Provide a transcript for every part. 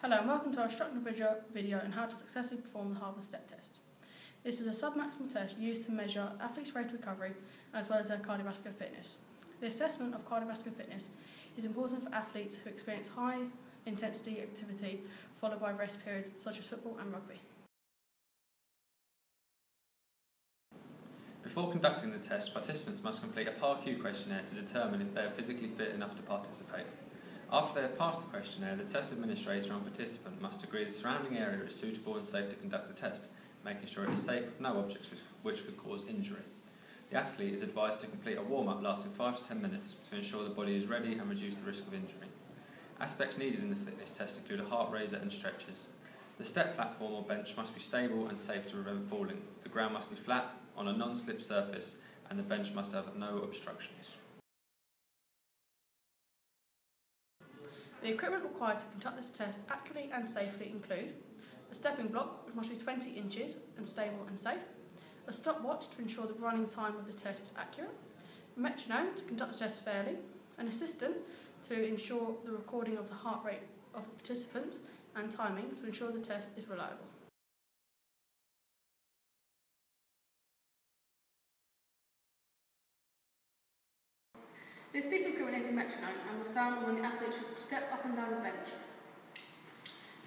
Hello and welcome to our instructional video, video on how to successfully perform the Harvard STEP test. This is a submaximal test used to measure athletes' rate of recovery as well as their cardiovascular fitness. The assessment of cardiovascular fitness is important for athletes who experience high intensity activity followed by rest periods such as football and rugby. Before conducting the test, participants must complete a PAR-Q questionnaire to determine if they are physically fit enough to participate. After they have passed the questionnaire, the test administrator and participant must agree the surrounding area is suitable and safe to conduct the test, making sure it is safe with no objects which could cause injury. The athlete is advised to complete a warm-up lasting 5 to 10 minutes to ensure the body is ready and reduce the risk of injury. Aspects needed in the fitness test include a heart raiser and stretchers. The step platform or bench must be stable and safe to prevent falling. The ground must be flat, on a non-slip surface, and the bench must have no obstructions. The equipment required to conduct this test accurately and safely include a stepping block, which must be 20 inches and stable and safe, a stopwatch to ensure the running time of the test is accurate, a metronome to conduct the test fairly, an assistant to ensure the recording of the heart rate of the participant and timing to ensure the test is reliable. This piece of equipment is the metronome and will sound when the athlete should step up and down the bench.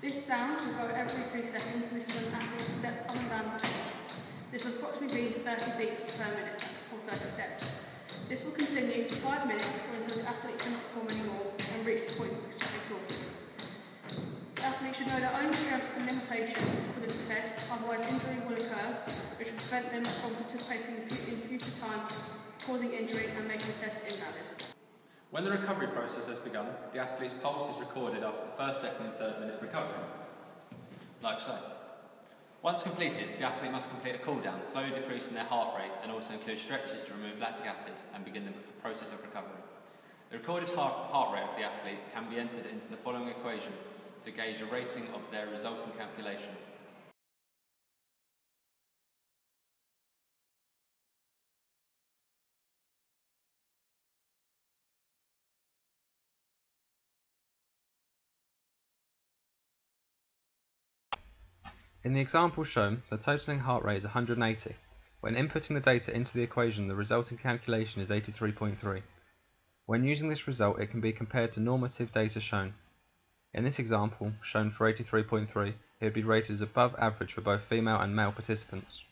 This sound will go every two seconds and this is when the athlete should step up and down the bench. This will approximately be 30 beats per minute, or 30 steps. This will continue for 5 minutes or until the athlete cannot perform anymore and reach the point of exhaustion. The athlete should know their own strengths and limitations for the test, otherwise injury will occur, which will prevent them from participating in future causing injury and making the test invalid. When the recovery process has begun, the athlete's pulse is recorded after the first, second and third minute of recovery, like so. Once completed, the athlete must complete a cool-down, slowly decreasing their heart rate and also include stretches to remove lactic acid and begin the process of recovery. The recorded heart rate of the athlete can be entered into the following equation to gauge a racing of their resulting calculation. In the example shown, the totaling heart rate is 180. When inputting the data into the equation, the resulting calculation is 83.3. When using this result, it can be compared to normative data shown. In this example, shown for 83.3, it would be rated as above average for both female and male participants.